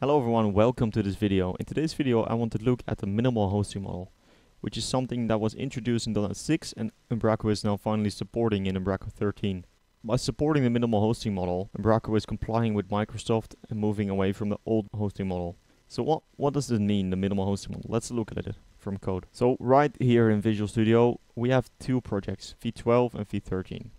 Hello everyone, welcome to this video. In today's video I want to look at the minimal hosting model, which is something that was introduced in .NET 6 and Umbraco is now finally supporting in Umbraco 13. By supporting the minimal hosting model, Umbraco is complying with Microsoft and moving away from the old hosting model. So what, what does this mean, the minimal hosting model? Let's look at it from code. So right here in Visual Studio, we have two projects, V12 and V13.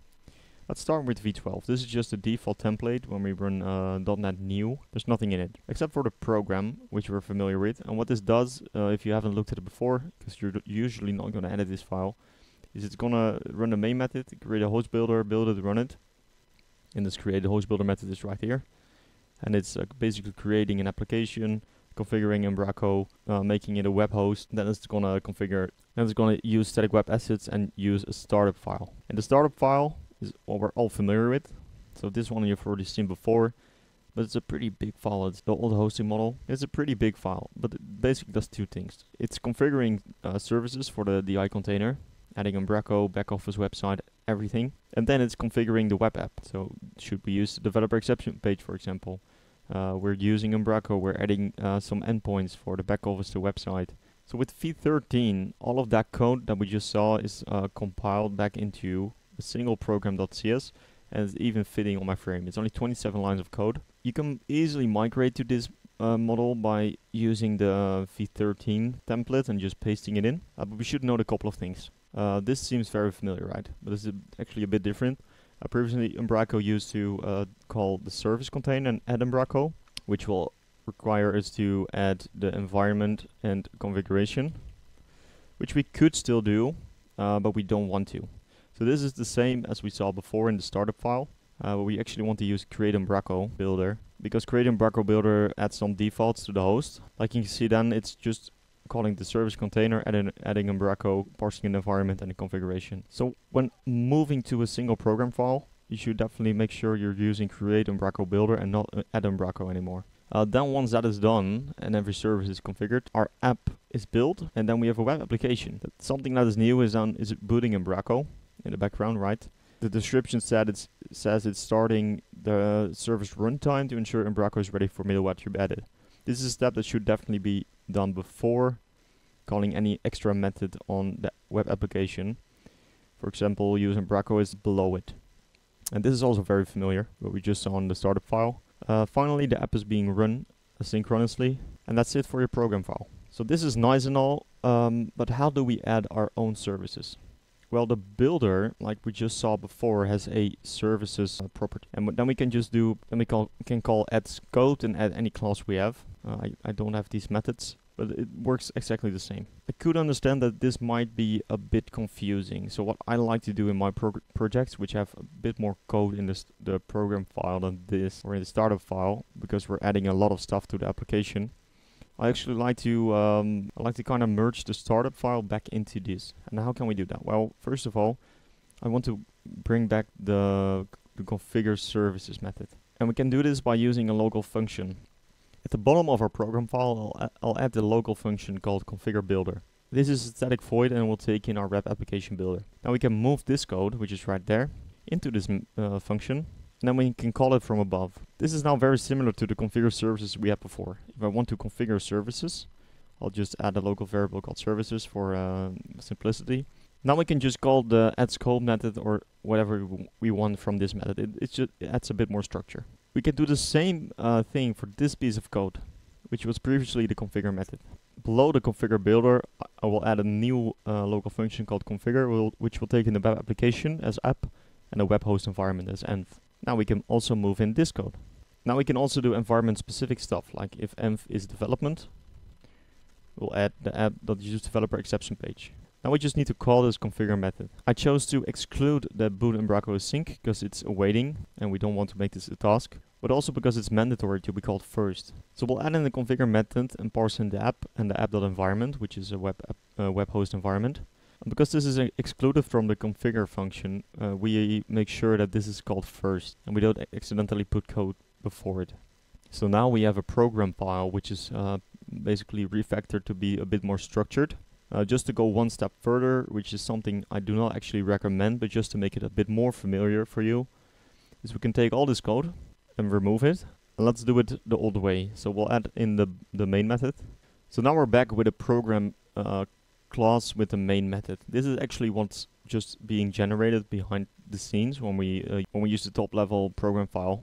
Let's start with V12. This is just a default template when we run uh, .NET New. There's nothing in it, except for the program, which we're familiar with. And what this does, uh, if you haven't looked at it before, because you're usually not going to edit this file, is it's going to run the main method, create a host builder, build it, run it. And this create the host builder method is right here. And it's uh, basically creating an application, configuring Umbraco, uh, making it a web host. Then it's going to configure, then it's going to use static web assets and use a startup file. And the startup file is what we're all familiar with. So this one you've already seen before, but it's a pretty big file. It's the old hosting model. It's a pretty big file, but it basically does two things. It's configuring uh, services for the DI container, adding Umbraco, back office website, everything. And then it's configuring the web app. So should we use the developer exception page, for example? Uh, we're using Umbraco, we're adding uh, some endpoints for the back office to website. So with V13, all of that code that we just saw is uh, compiled back into single program.cs and it's even fitting on my frame. It's only 27 lines of code. You can easily migrate to this uh, model by using the v13 template and just pasting it in. Uh, but we should note a couple of things. Uh, this seems very familiar, right? But this is actually a bit different. Uh, previously, Umbraco used to uh, call the service container and add Umbraco, which will require us to add the environment and configuration, which we could still do, uh, but we don't want to. So this is the same as we saw before in the startup file. Uh, we actually want to use create Umbraco builder because create Umbraco builder adds some defaults to the host. Like you can see then it's just calling the service container, adding, adding Umbraco, parsing an environment and a configuration. So when moving to a single program file, you should definitely make sure you're using create Umbraco builder and not uh, add Umbraco anymore. Uh, then once that is done and every service is configured, our app is built and then we have a web application. That something that is new is on is booting Umbraco in the background, right? The description said it's, says it's starting the service runtime to ensure Umbraco is ready for middleware to be added. This is a step that should definitely be done before calling any extra method on the web application. For example, use Umbraco is below it. And this is also very familiar, what we just saw in the startup file. Uh, finally, the app is being run asynchronously, and that's it for your program file. So this is nice and all, um, but how do we add our own services? Well, the builder, like we just saw before, has a services uh, property, and then we can just do, then we call, can call add code and add any class we have. Uh, I, I don't have these methods, but it works exactly the same. I could understand that this might be a bit confusing. So what I like to do in my projects, which have a bit more code in this, the program file than this, or in the startup file, because we're adding a lot of stuff to the application, I actually like to um, I like to kind of merge the startup file back into this. And how can we do that? Well, first of all, I want to bring back the, the configure services method. And we can do this by using a local function. At the bottom of our program file, I'll, I'll add the local function called configure builder. This is a static void and will take in our web application builder. Now we can move this code, which is right there, into this uh, function and then we can call it from above. This is now very similar to the configure services we had before. If I want to configure services, I'll just add a local variable called services for uh, simplicity. Now we can just call the add scope method or whatever we want from this method. It, it just adds a bit more structure. We can do the same uh, thing for this piece of code, which was previously the configure method. Below the configure builder, I will add a new uh, local function called configure, which will take in the web application as app and the web host environment as env. Now we can also move in this code. Now we can also do environment specific stuff, like if env is development, we'll add the app.use developer exception page. Now we just need to call this configure method. I chose to exclude the boot Umbraco sync because it's awaiting and we don't want to make this a task, but also because it's mandatory to be called first. So we'll add in the configure method and parse in the app and the app.environment, which is a web, app, uh, web host environment. And because this is excluded from the configure function, uh, we make sure that this is called first and we don't accidentally put code before it. So now we have a program file which is uh, basically refactored to be a bit more structured. Uh, just to go one step further, which is something I do not actually recommend, but just to make it a bit more familiar for you, is we can take all this code and remove it, And let's do it the old way. So we'll add in the, the main method. So now we're back with a program uh, class with the main method. This is actually what's just being generated behind the scenes when we uh, when we use the top level program file.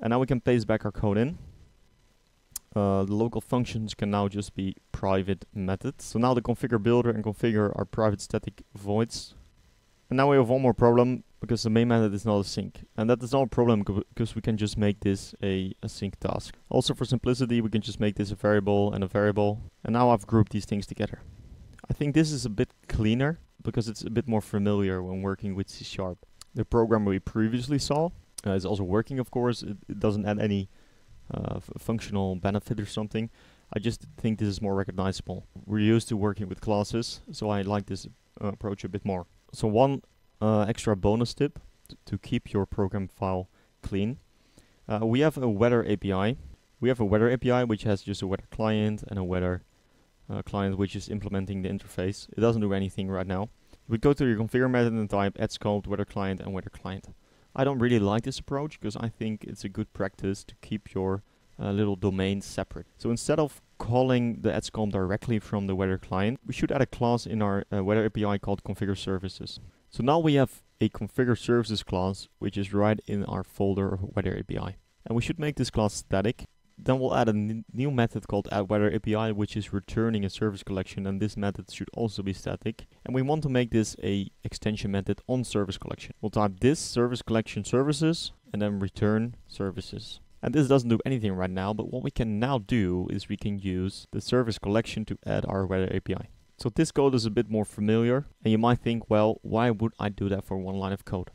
And now we can paste back our code in. Uh, the local functions can now just be private methods. So now the configure builder and configure are private static voids. And now we have one more problem because the main method is not async. And that is not a problem because we can just make this a sync task. Also for simplicity we can just make this a variable and a variable. And now I've grouped these things together. I think this is a bit cleaner because it's a bit more familiar when working with C Sharp. The program we previously saw uh, is also working of course. It, it doesn't add any uh, functional benefit or something. I just think this is more recognizable. We're used to working with classes, so I like this uh, approach a bit more. So one uh, extra bonus tip to keep your program file clean. Uh, we have a weather API. We have a weather API which has just a weather client and a weather uh, client which is implementing the interface. It doesn't do anything right now. We go to your configure method and type add scope weather client and weather client. I don't really like this approach because I think it's a good practice to keep your uh, little domains separate. So instead of calling the add directly from the weather client, we should add a class in our uh, weather API called configure services. So now we have a configure services class, which is right in our folder of weather API. And we should make this class static. Then we'll add a new method called add weather API, which is returning a service collection, and this method should also be static. And we want to make this a extension method on service collection. We'll type this service collection services, and then return services. And this doesn't do anything right now, but what we can now do is we can use the service collection to add our weather API. So this code is a bit more familiar and you might think, well, why would I do that for one line of code?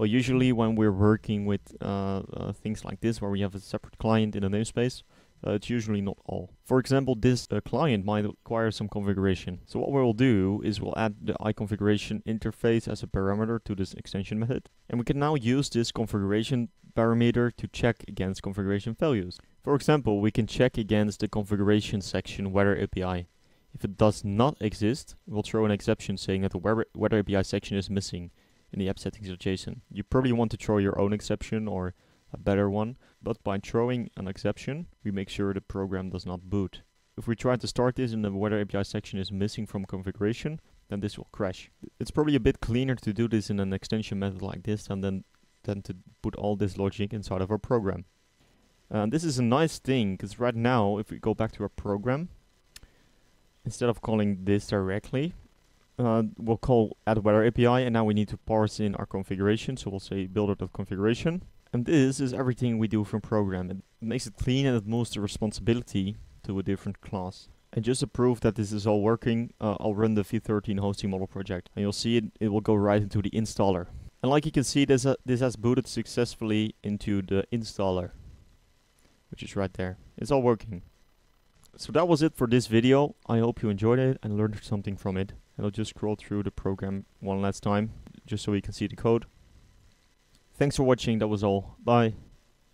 Well, usually when we're working with uh, uh, things like this, where we have a separate client in a namespace, uh, it's usually not all. For example, this uh, client might require some configuration. So what we'll do is we'll add the iConfiguration interface as a parameter to this extension method. And we can now use this configuration parameter to check against configuration values. For example, we can check against the configuration section weather API. If it does not exist, we'll throw an exception saying that the weather API section is missing in the app settings of JSON. You probably want to throw your own exception or a better one, but by throwing an exception, we make sure the program does not boot. If we try to start this and the weather API section is missing from configuration, then this will crash. It's probably a bit cleaner to do this in an extension method like this and then than to put all this logic inside of our program. And this is a nice thing, because right now, if we go back to our program, instead of calling this directly, uh, we'll call add weather API and now we need to parse in our configuration. So we'll say builder.configuration. And this is everything we do from program. It makes it clean and it moves the responsibility to a different class. And just to prove that this is all working, uh, I'll run the V13 hosting model project. And you'll see it, it will go right into the installer. And like you can see, this, uh, this has booted successfully into the installer. Which is right there. It's all working. So that was it for this video. I hope you enjoyed it and learned something from it. I'll just scroll through the program one last time, just so you can see the code. Thanks for watching, that was all. Bye.